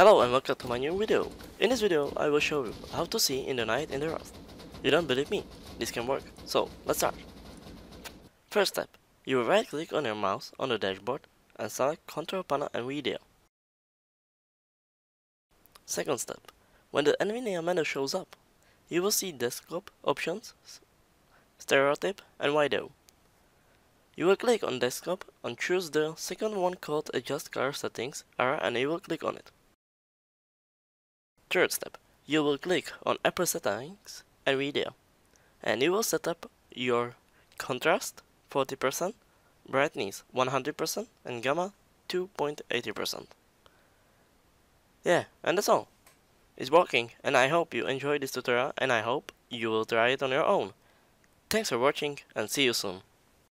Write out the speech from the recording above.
Hello and welcome to my new video. In this video, I will show you how to see in the night in the Rust. You don't believe me? This can work. So, let's start. First step, you will right click on your mouse on the dashboard and select Control Panel and Video. Second step, when the NVIDIA menu shows up, you will see Desktop Options, Stereotype and Video. You will click on Desktop and choose the second one called Adjust Color Settings and you will click on it. Third step, you will click on Apple Settings and Video, and you will set up your contrast 40%, brightness 100%, and gamma 2.80%. Yeah, and that's all. It's working, and I hope you enjoyed this tutorial, and I hope you will try it on your own. Thanks for watching, and see you soon.